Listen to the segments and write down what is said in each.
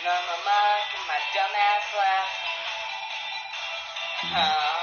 A muck in my dumbass laugh. Um,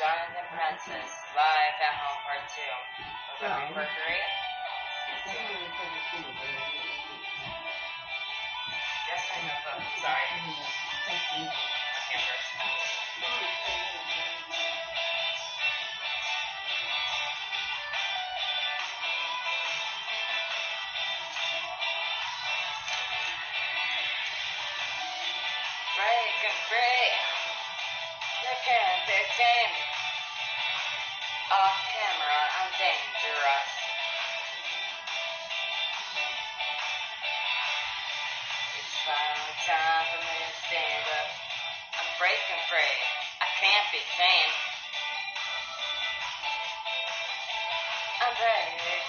Jonathan Prentice live at home part two. Part. Yes, I know, sorry. Breaking free. You can't be seen. Off camera, I'm dangerous. It's finally time for me to stand up. I'm breaking free. I can't be seen. I'm breaking